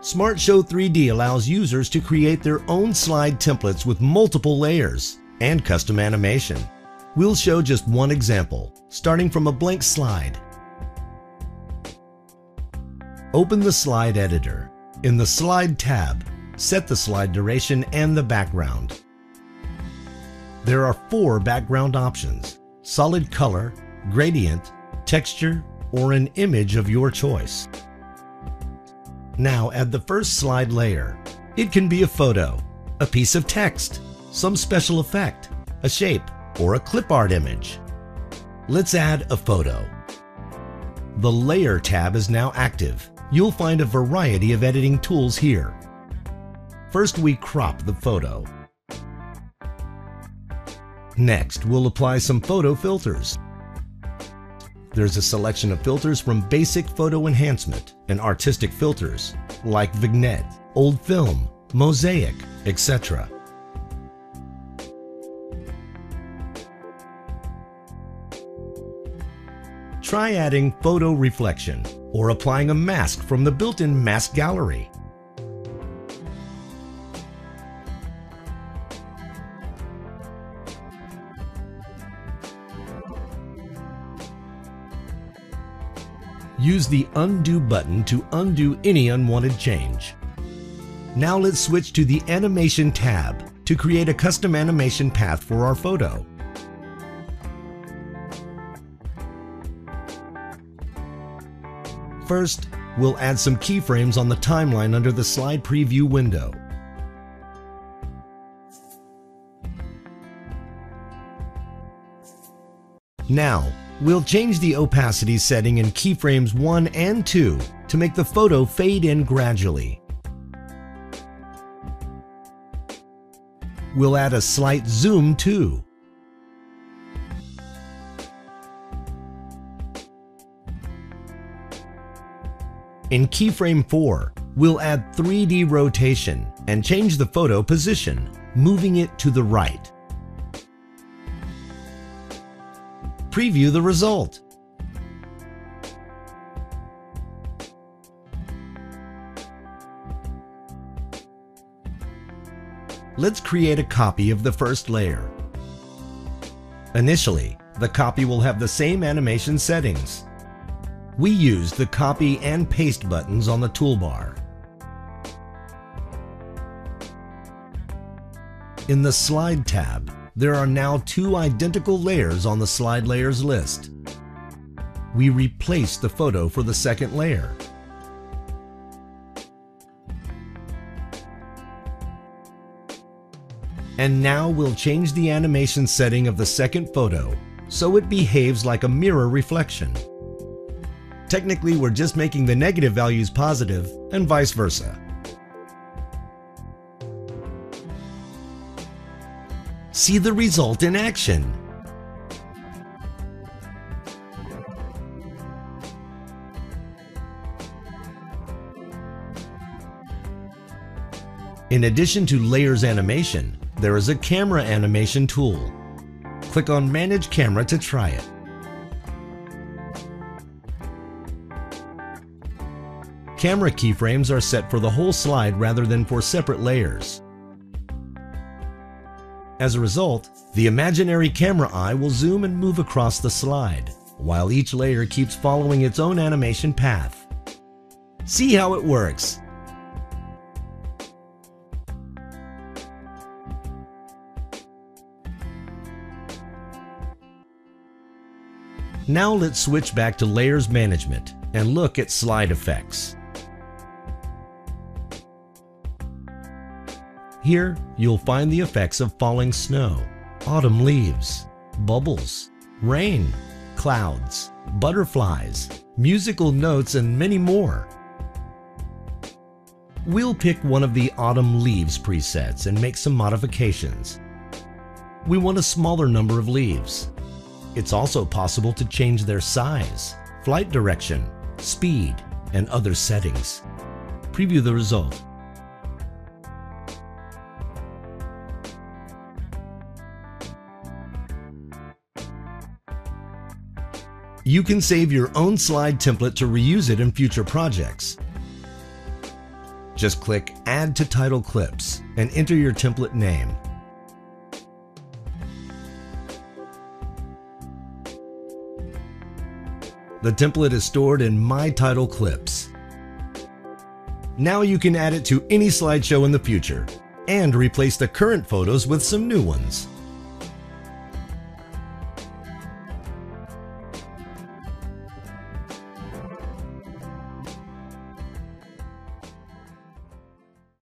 SmartSHOW 3D allows users to create their own slide templates with multiple layers and custom animation. We'll show just one example, starting from a blank slide. Open the slide editor. In the Slide tab, set the slide duration and the background. There are four background options, solid color, gradient, texture, or an image of your choice. Now add the first slide layer. It can be a photo, a piece of text, some special effect, a shape, or a clip art image. Let's add a photo. The Layer tab is now active. You'll find a variety of editing tools here. First, we crop the photo. Next, we'll apply some photo filters. There's a selection of filters from basic photo enhancement and artistic filters like vignette, old film, mosaic, etc. Try adding photo reflection or applying a mask from the built-in mask gallery. Use the Undo button to undo any unwanted change. Now let's switch to the Animation tab to create a custom animation path for our photo. First, we'll add some keyframes on the timeline under the slide preview window. Now, we'll change the opacity setting in keyframes 1 and 2 to make the photo fade in gradually. We'll add a slight zoom too. In keyframe 4, we'll add 3D rotation and change the photo position, moving it to the right. Preview the result. Let's create a copy of the first layer. Initially, the copy will have the same animation settings. We use the copy and paste buttons on the toolbar. In the Slide tab, there are now two identical layers on the slide layers list. We replace the photo for the second layer. And now we'll change the animation setting of the second photo so it behaves like a mirror reflection. Technically, we're just making the negative values positive and vice versa. See the result in action. In addition to Layers Animation, there is a Camera Animation tool. Click on Manage Camera to try it. Camera keyframes are set for the whole slide rather than for separate layers. As a result, the imaginary camera eye will zoom and move across the slide, while each layer keeps following its own animation path. See how it works. Now let's switch back to Layers Management and look at slide effects. Here, you'll find the effects of falling snow, autumn leaves, bubbles, rain, clouds, butterflies, musical notes, and many more. We'll pick one of the autumn leaves presets and make some modifications. We want a smaller number of leaves. It's also possible to change their size, flight direction, speed, and other settings. Preview the result. You can save your own slide template to reuse it in future projects. Just click Add to Title Clips and enter your template name. The template is stored in My Title Clips. Now you can add it to any slideshow in the future and replace the current photos with some new ones.